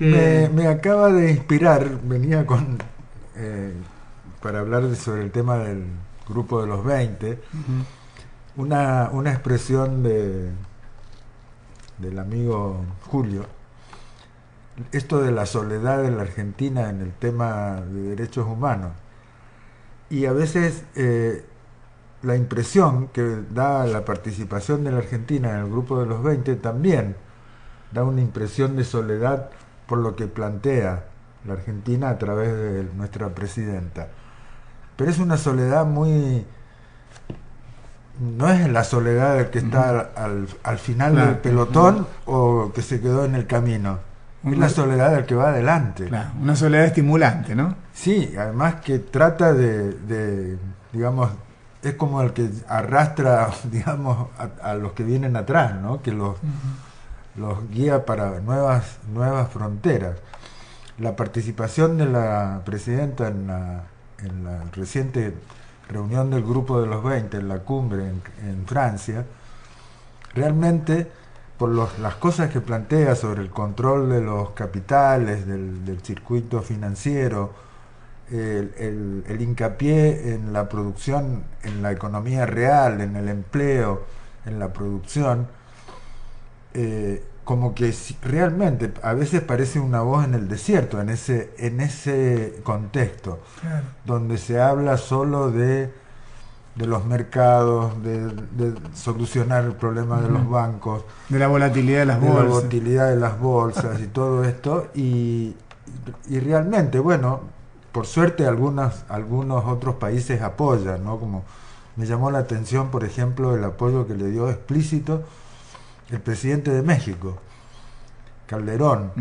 Me, acaba de inspirar, venía con eh, para hablar sobre el tema del grupo de los 20, una, una expresión de del amigo Julio, esto de la soledad de la Argentina en el tema de derechos humanos. Y a veces eh, la impresión que da la participación de la Argentina en el grupo de los 20 también da una impresión de soledad por lo que plantea la Argentina a través de nuestra presidenta. Pero es una soledad muy... No es la soledad del que está al, final del pelotón o que se quedó en el camino. Es la soledad del que va adelante. una soledad estimulante, ¿no? Sí, además que trata de, digamos, es como el que arrastra, digamos, a, los que vienen atrás, ¿no? Que los, los guía para nuevas, nuevas fronteras. La participación de la presidenta en la, en la reciente reunión del Grupo de los 20, en la cumbre en, Francia, realmente por las cosas que plantea sobre el control de los capitales, del, circuito financiero, el, el, hincapié en la producción, en la economía real, en el empleo, en la producción, eh, como que realmente a veces parece una voz en el desierto, en ese, en ese contexto, donde se habla solo de, de los mercados, de, solucionar el problema de los bancos, de la volatilidad de las bolsas. la volatilidad de las bolsas y todo esto, y, y realmente, bueno, por suerte algunos, algunos otros países apoyan, ¿no? Como me llamó la atención, por ejemplo, el apoyo que le dio explícito el presidente de México, Calderón,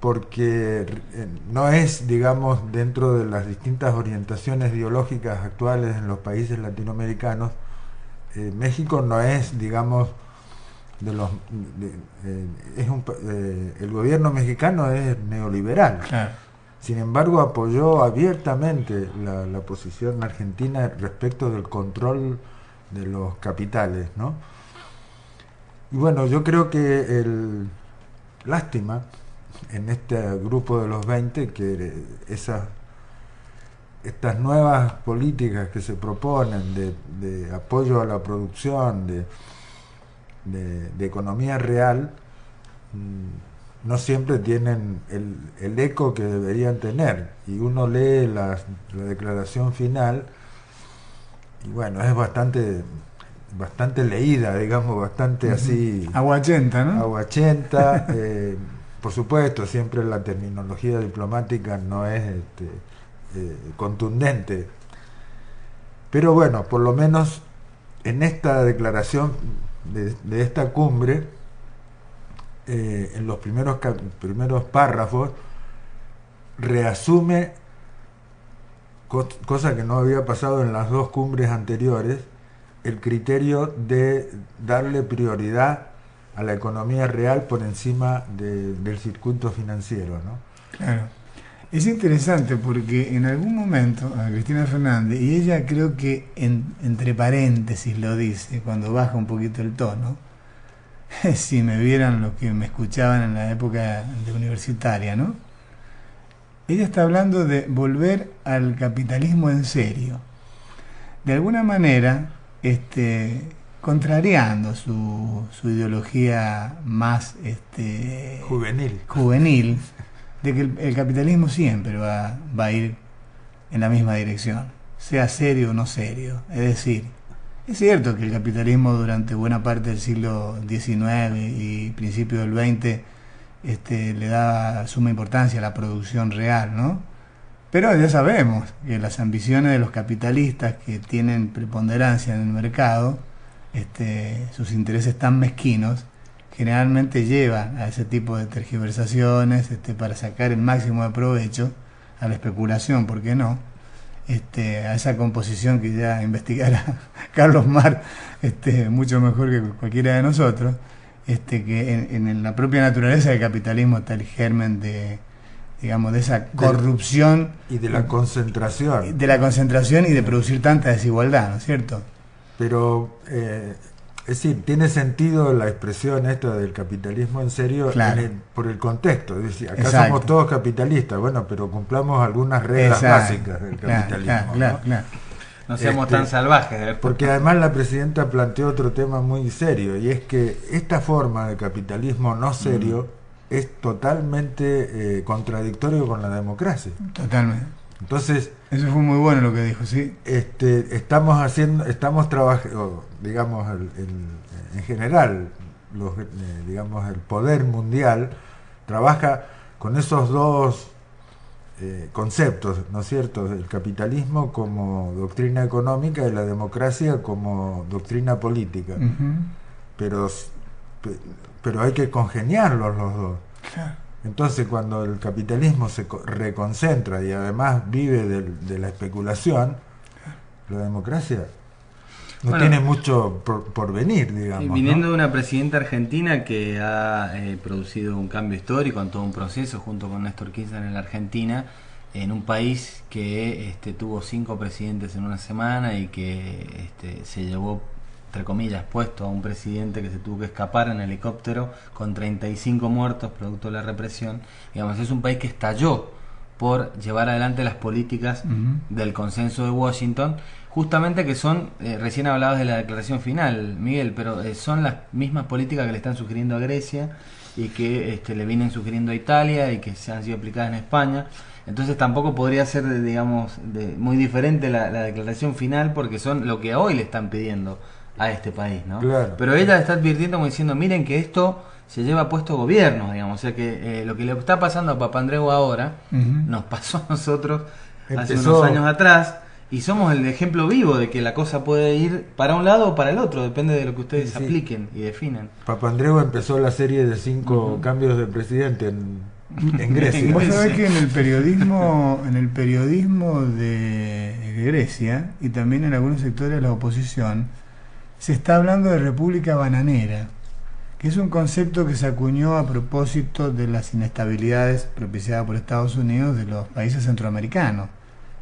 porque eh, no es, digamos, dentro de las distintas orientaciones ideológicas actuales en los países latinoamericanos, eh, México no es, digamos, de los eh, es un, el gobierno mexicano es neoliberal. Sin embargo, apoyó abiertamente la, la posición argentina respecto del control de los capitales, ¿no? Y bueno, yo creo que el lástima en este grupo de los 20 que esas estas nuevas políticas que se proponen de, apoyo a la producción, de, de, economía real, mm, no siempre tienen el, el, eco que deberían tener. Y uno lee la, la declaración final y bueno, es bastante bastante leída, digamos, bastante así... Aguachenta, ¿no? Aguachenta. Eh, por supuesto, siempre la terminología diplomática no es este, eh, contundente. Pero bueno, por lo menos en esta declaración de, esta cumbre, eh, en los primeros, primeros párrafos, reasume, cosa que no había pasado en las dos cumbres anteriores, el criterio de darle prioridad a la economía real por encima del circuito financiero. ¿no? Claro. Es interesante porque en algún momento a Cristina Fernández, y ella creo que entre paréntesis lo dice, cuando baja un poquito el tono, si me vieran los que me escuchaban en la época de universitaria, ¿no? Ella está hablando de volver al capitalismo en serio. De alguna manera, este, contrariando su, su ideología más este, juvenil. juvenil, de que el, capitalismo siempre va, va, a ir en la misma dirección, sea serio o no serio. Es decir, es cierto que el capitalismo durante buena parte del siglo XIX y principio del XX este, le da suma importancia a la producción real, ¿no? Pero ya sabemos que las ambiciones de los capitalistas que tienen preponderancia en el mercado, este, sus intereses tan mezquinos, generalmente llevan a ese tipo de tergiversaciones este, para sacar el máximo de provecho a la especulación, ¿por qué no? Este, a esa composición que ya investigará Carlos Mar este, mucho mejor que cualquiera de nosotros, este, que en la propia naturaleza del capitalismo está el germen de, digamos, de esa corrupción. y de la concentración. De la concentración y de producir tanta desigualdad, ¿no es cierto? Pero eh, Es decir, tiene sentido la expresión esta del capitalismo en serio Claro. en el- por el contexto. Es decir, acá Exacto. somos todos capitalistas, bueno, pero cumplamos algunas reglas Exacto. básicas del capitalismo. claro, ¿no? claro, claro. No seamos Este, tan salvajes. ¿eh? Porque además la presidenta planteó otro tema muy serio, y es que esta forma de capitalismo no serio es totalmente eh, contradictorio con la democracia. Totalmente. Entonces, Eso fue muy bueno lo que dijo, sí. este, estamos haciendo, estamos trabajando, digamos, el- el- en general, los, eh, digamos, el poder mundial trabaja con esos dos eh, conceptos, ¿no es cierto? El capitalismo como doctrina económica y la democracia como doctrina política. Pero, pero hay que congeniarlos los dos. Entonces, cuando el capitalismo se co- reconcentra y además vive del- de, la especulación, la democracia no Bueno. tiene mucho por, por venir, digamos. Viniendo de una presidenta argentina que ha eh, producido un cambio histórico en todo un proceso junto con Néstor Kirchner en la Argentina, en un país que este, tuvo cinco presidentes en una semana y que este, se llevó, entre comillas, puesto a un presidente que se tuvo que escapar en helicóptero con 35 muertos producto de la represión. Digamos, es un país que estalló por llevar adelante las políticas del consenso de Washington, justamente que son, eh, recién hablabas de la declaración final, Miguel, pero eh, son las mismas políticas que le están sugiriendo a Grecia y que este, le vienen sugiriendo a Italia y que se han sido aplicadas en España. Entonces tampoco podría ser, digamos, de, muy diferente la, la declaración final porque son lo que hoy le están pidiendo a este país, ¿no? Claro. Pero ella está advirtiendo como diciendo, miren que esto se lleva puesto gobierno, digamos, o sea que eh, lo que le está pasando a Papandreou ahora nos pasó a nosotros hace unos años atrás y somos el ejemplo vivo de que la cosa puede ir para un lado o para el otro, depende de lo que ustedes Sí, sí. apliquen y definan. Papandreou empezó la serie de cinco cambios de presidente en, en Grecia. Vos sabés que en el periodismo, en el periodismo de Grecia y también en algunos sectores de la oposición, se está hablando de república bananera, que es un concepto que se acuñó a propósito de las inestabilidades propiciadas por Estados Unidos de los países centroamericanos.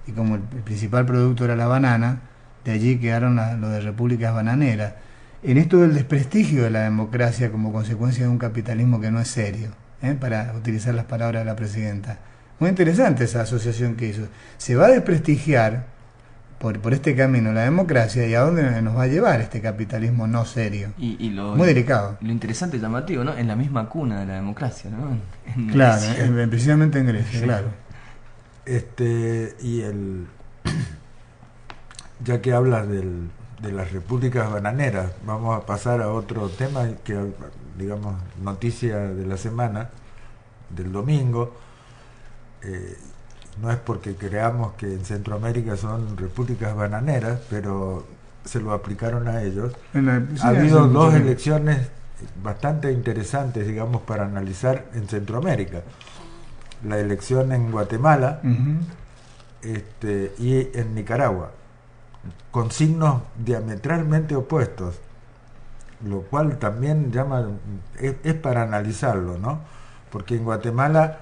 Y como el, principal producto era la banana, de allí quedaron lo de repúblicas bananeras. En esto del desprestigio de la democracia como consecuencia de un capitalismo que no es serio, ¿eh? para utilizar las palabras de la presidenta. Muy interesante esa asociación que hizo. Se va a desprestigiar por, por este camino la democracia y a dónde nos va a llevar este capitalismo no serio. Y, y lo, Muy delicado. Lo interesante y llamativo, ¿no? En la misma cuna de la democracia, ¿no? En Claro, precisamente en Grecia, claro. Este, y el. Ya que hablas del, de las repúblicas bananeras, vamos a pasar a otro tema que, digamos, noticia de la semana, del domingo. Eh, no es porque creamos que en Centroamérica son repúblicas bananeras, pero se lo aplicaron a ellos. En la- sí, ha habido dos elecciones bastante interesantes, digamos, para analizar en Centroamérica. La elección en Guatemala este, y en Nicaragua, con signos diametralmente opuestos, lo cual también llama, es, es para analizarlo, ¿no? Porque en Guatemala,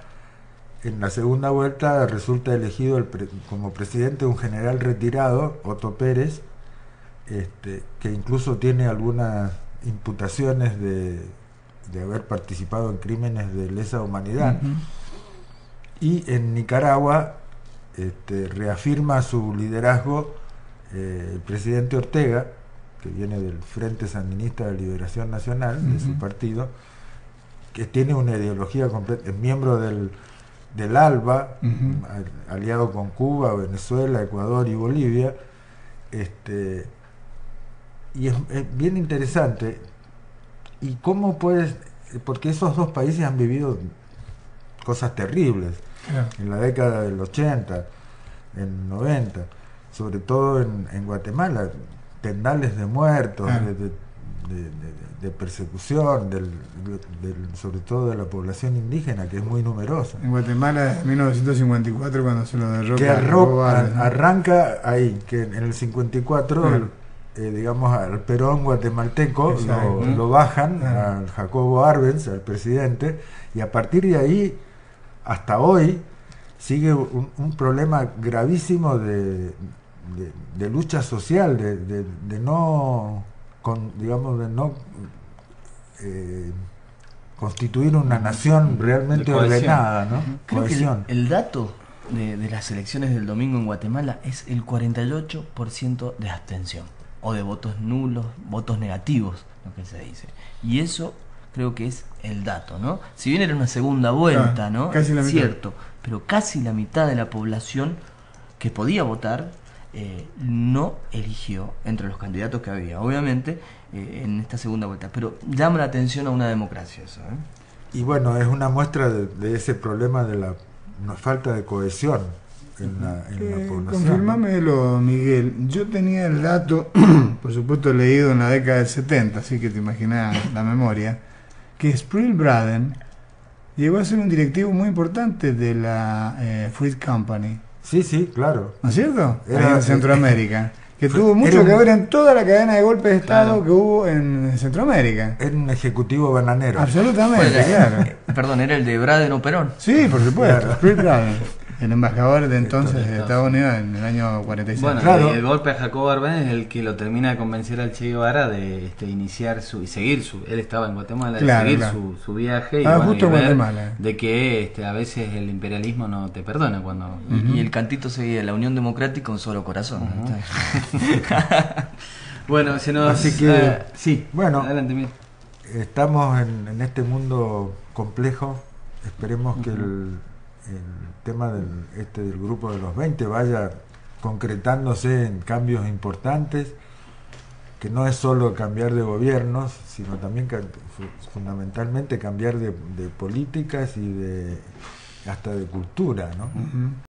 en la segunda vuelta, resulta elegido el pre- como presidente un general retirado, Otto Pérez, este, que incluso tiene algunas imputaciones de, de haber participado en crímenes de lesa humanidad. Y en Nicaragua este, reafirma su liderazgo eh, el presidente Ortega, que viene del Frente Sandinista de Liberación Nacional, de su partido, que tiene una ideología completa, es miembro del, del ALBA, aliado con Cuba, Venezuela, Ecuador y Bolivia, este, y es, es bien interesante. ¿Y cómo puedes? Porque esos dos países han vivido cosas terribles en la década del 80, en 90, sobre todo en, en Guatemala, tendales de muertos, de, de- de- de- de persecución, del, del- sobre todo de la población indígena, que es muy numerosa. En Guatemala, en 1954, cuando se lo derroca. Que a arro- Evo Morales, ¿no? arranca ahí, que en el 54, Claro. eh, digamos, al Perón guatemalteco lo, lo bajan, Claro. al Jacobo Arbenz, al presidente, y a partir de ahí, hasta hoy, sigue un, un problema gravísimo de, de- de lucha social, de- de no con, digamos, de no eh, constituir una nación realmente ordenada, ¿no? Creo que el, Cohesión. el dato de, de las elecciones del domingo en Guatemala es el 48% de abstención o de votos nulos, votos negativos, lo que se dice. Y eso creo que es el dato, ¿no? Si bien era una segunda vuelta, Ah, ¿no? casi la mitad. Cierto, pero casi la mitad de la población que podía votar eh, no eligió entre los candidatos que había, obviamente, eh, en esta segunda vuelta. Pero llama la atención a una democracia eso, ¿eh? Y bueno, es una muestra de, de ese problema de la no- falta de cohesión en la, en la Eh, población. confirmámelo, Miguel. Yo tenía el dato, por supuesto leído en la década del 70, así que te imaginas la memoria, que Sprill Braden llegó a ser un directivo muy importante de la eh, Fruit Company, Sí, sí, claro. ¿no es cierto? Ahí Era- en Centroamérica. Que Fue- tuvo mucho un- que ver en toda la cadena de golpes de Estado Claro. que hubo en Centroamérica. Era un ejecutivo bananero. Absolutamente, claro. eh, Perdón, era el de Braden o Perón. Sí, por supuesto. Claro. El embajador de entonces de Estados Unidos en el año 46. Bueno, Claro. y el golpe a Jacobo Arbenz es el que lo termina de convencer al Che Guevara de este, iniciar su y seguir su. Él estaba en Guatemala, de Claro, seguir claro. Su, su viaje y, Ah, bueno, justo y Guatemala. de que este, a veces el imperialismo no te perdona cuando. Y- Y el cantito seguía la Unión Democrática un solo corazón. Bueno, se nos. Así que, sí, bueno. adelante, Miguel. Estamos en, en este mundo complejo. Esperemos que el, el tema del, este, del grupo de los 20 vaya concretándose en cambios importantes, que no es solo cambiar de gobiernos, sino también fundamentalmente cambiar de, de políticas y de hasta de cultura, ¿no?